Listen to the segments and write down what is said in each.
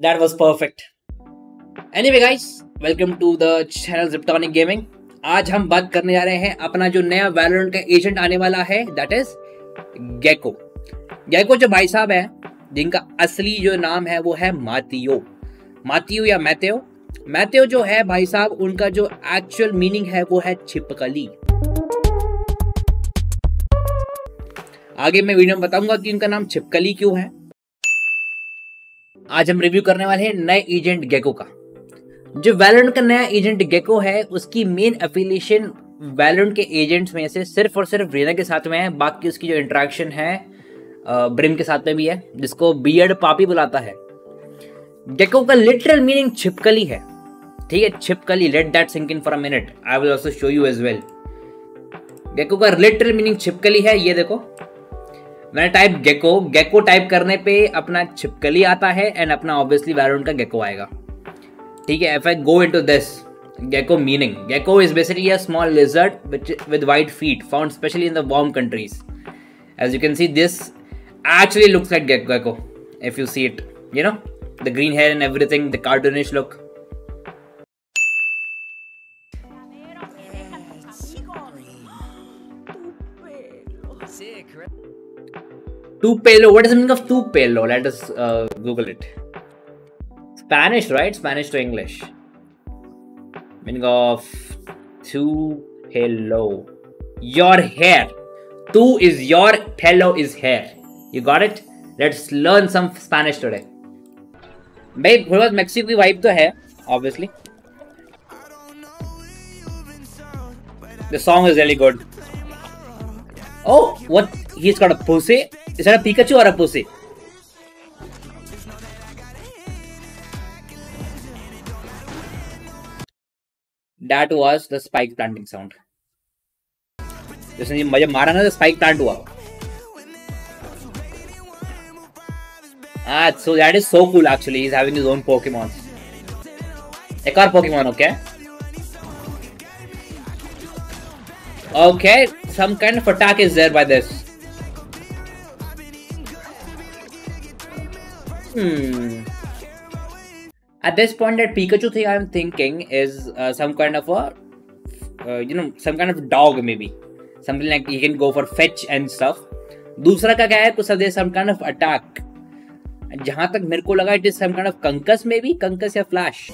That was perfect. Anyway, guys, welcome to the channel Ziptonic Gaming. आज हम बात करने जा रहे हैं अपना जो नया वैलोरेंट का एजेंट आने वाला है दैट इज़ गैको गैको जो भाई साहब है जिनका असली जो नाम है वो है मातियो मातियो या मैतेओ मैतेओ जो है भाई साहब उनका जो एक्चुअल मीनिंग है वो है छिपकली. आगे मैं वीडियो में बताऊँगा कि उनका नाम छिपकली क्यों है. आज हम रिव्यू करने वाले हैं नए एजेंट गेको का। जो वैलेंट का नया एजेंट गेको है, उसकी मेन एफिलिएशन वैलेंट के एजेंट्स में से सिर्फ़ और सिर्फ़ रेना के साथ में है, बाकी उसकी जो इंट्रैक्शन है ब्रिम के साथ में भी है, जिसको बियर्ड पापी बुलाता है। गेको का लिटरल मीनिंग छिपकली है। ठीक है, छिपकली let that sink in for a minute I will also show you as well gecko का लिटरल मीनिंग छिपकली है, ये देखो। When type gecko gecko type करने पे अपना छिपकली आता है एंड अपना ऑब्वियसली वैरून का गेको आएगा। ठीक है if I go into this gecko meaning gecko is basically a small lizard with white feet found especially in the warm countries as you can see this actually looks like gecko if you see it you know the green hair and everything the cartoonish look Tupelo. What is the meaning of Tupelo? Let us uh, Google it. Spanish, right? Spanish to English. Meaning of Tupelo. Your hair. Tu is your, pelo is hair. You got it? Let's learn some Spanish today. भाई थोड़ी बहुत Mexico की vibe तो है obviously. The song is really good. Oh, what? He's got a pussy. Is that a Pikachu or a pussy? That was the spike planting sound. जिसने मुझे मारा ना तो स्पाइक प्लांट हुआ Ah, so that is so cool actually. He's having his own Pokemon. एक और Pokemon, okay? Okay, some kind of attack is there by this. Hmm. At this point, that Pikachu thing I'm thinking is uh, some kind of a, uh, you know, some kind of dog maybe. Something like he can go for fetch and stuff. दूसरा का क्या है कुछ सम kind of attack जहाँ तक मेरे को लगा it is some kind of concuss maybe concuss या flash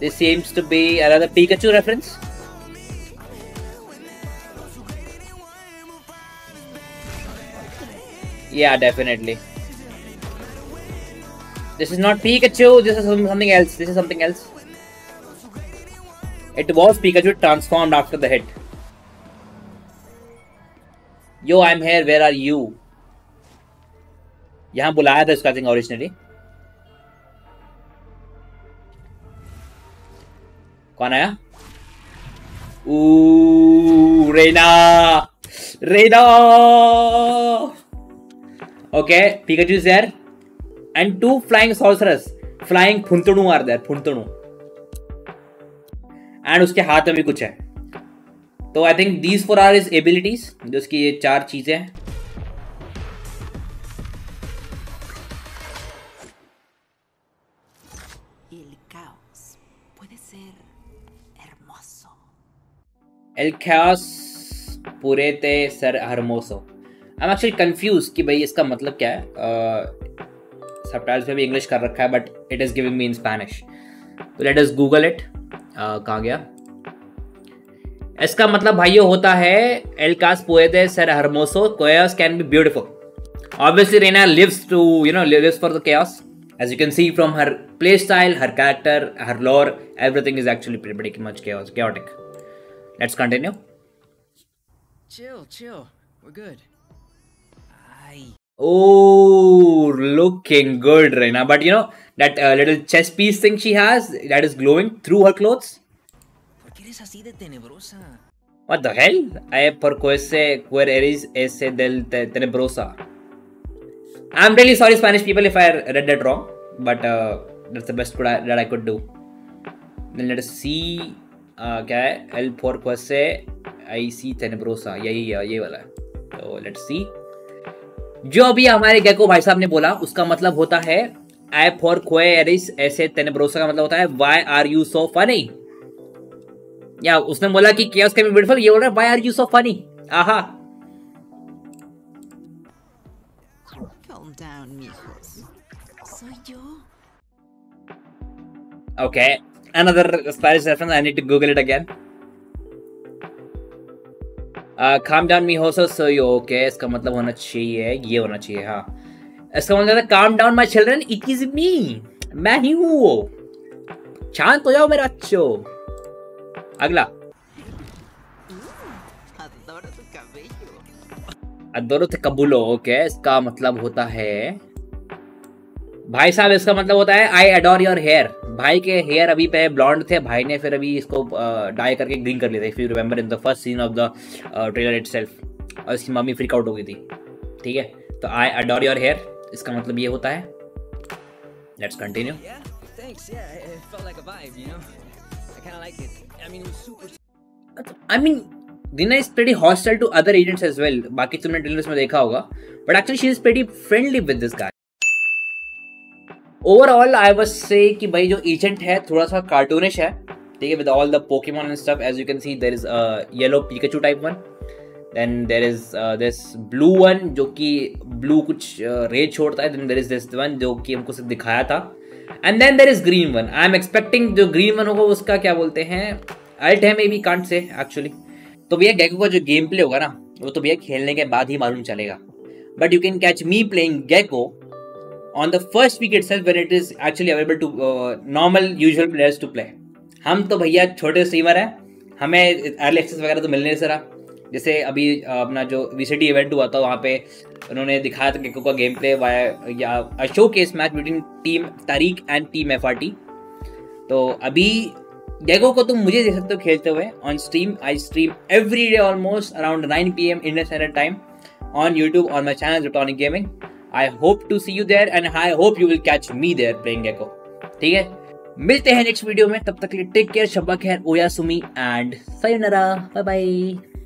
this seems to be another Pikachu reference Yeah, definitely. This is not Pikachu, this is something else. This is something else. It was Pikachu transformed after the hit. Yo, I'm here, where are you? यहाँ बुलाया था इसका thing originally कौन आया Reina Reina Okay, Pikachu is there. And two flying sorcerers. Flying फुंतणु are there फुंतणु and उसके हाथ में भी कुछ है तो I think these four are his abilities जो उसकी ये चार चीज़ें हैं El caos purete ser hermoso. I am actually confuse कि भाई इसका मतलब क्या है सब टाइल्स में भी इंग्लिश कर रखा है but it is giving me in Spanish तो लेट इज़ गूगल इट कहाँ गया इसका मतलब भाइयों होता है एल कास पोएदे सर हरमोसो chaos can be beautiful Reina lives to you know lives for the chaos as you can see from her play style her character her lore everything is actually pretty, pretty much chaos chaotic let's continue chill chill we're good Oh, looking good, Reina. But you know, that uh, little chest piece thing she has that is glowing through her clothes. What the hell? I por qué quer eres ese del tenebrosa. I'm really sorry, Spanish people, if I read that wrong, but uh, that's the best that I could do. Then let us see. Uh, क्या है L four क्वेसे आई सी तेनेब्रोसा यही ये वाला है तो let's see जो अभी हमारे गैको भाई साहब ने बोला उसका मतलब होता है आई फॉर क्वेरिस ऐसे तेनेब्रोसा का मतलब होता है why are you so funny या उसने बोला कि क्या उसका ब्यूटीफुल ये बोल रहा है why are you so funny आहा. Okay, another Spanish reference. I need to Google it again. Uh, down me हो सो सो यू ओके इसका मतलब होना चाहिए ये होना चाहिए हाँ। इसका मतलब calm down my my it is me मैं ही हूँ वो। शांत हो जाओ मेरा अच्छो। अगला। Adoro tu अदोरो थे कबूलो ओके इसका मतलब होता है भाई साहब इसका मतलब होता है आई अडोर योर हेयर भाई के हेयर अभी पे ब्लॉन्ड थे भाई ने फिर अभी इसको डाई करके ग्रीन कर लिया था। If you remember in the first scene of the trailer itself और इसकी मम्मी फ्रीक आउट हो गई थी। ठीक है? तो आई अडोर योर हेयर इसका मतलब ये होता है। Let's continue. I mean Dina is pretty hostile to other agents as well. बाकी तुमने ट्रेलर्स में देखा होगा। But actually she is pretty friendly with this guy. Overall I was say कि भाई जो एजेंट है थोड़ा सा कार्टूनिश है। ठीक है with all the Pokemon and stuff as you can see there is yellow Pikachu type one then there is this blue one जो कि ब्लू कुछ रेड uh, छोड़ता है। Then there is this one जो कि हमको सिर्फ़ दिखाया था। And then there is green one I am expecting जो ग्रीन वन होगा उसका क्या बोलते हैं? अल्ट है मे बी कांट से एक्चुअली तो भैया गैको का जो गेम प्ले होगा ना वो तो भैया खेलने के बाद ही मालूम चलेगा। But you can catch me playing gecko the first week itself when it is actually available to uh, normal usual players to play. हम तो भैया छोटे स्ट्रीमर हैं। हमें अर्ली एक्सेस वगैरह तो मिलने से रहा। जैसे अभी अपना जो वीसीटी इवेंट हुआ था वहाँ पे उन्होंने दिखाया था का गेम प्ले या showcase match between team तारीख एंड टीम एफ़ तो अभी गेगो को तुम मुझे देख सकते हो खेलते हुए। On stream I stream every day almost around nine P M Indian standard time on YouTube on my channel Retonic Gaming. I hope to see you there and I hope you will catch me there playing gecko ठीक है? मिलते हैं next video में। तब तक के लिए take care शब्बा खैर ओया सुमी एंड सयोनरा बाय बाय